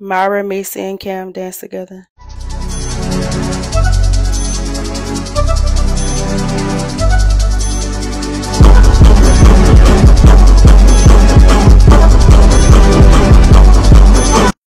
Myra, Macy, and Cam dance together.